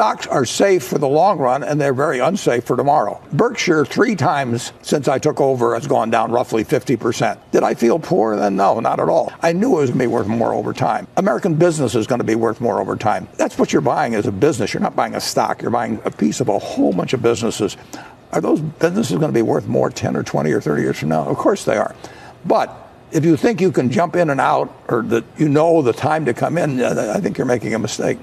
stocks are safe for the long run and they're very unsafe for tomorrow. Berkshire, three times since I took over, has gone down roughly 50%. Did I feel poor then? No, not at all. I knew it was going to be worth more over time. American business is going to be worth more over time. That's what you're buying as a business. You're not buying a stock, you're buying a piece of a whole bunch of businesses. Are those businesses going to be worth more 10 or 20 or 30 years from now? Of course they are. But if you think you can jump in and out or that you know the time to come in, I think you're making a mistake.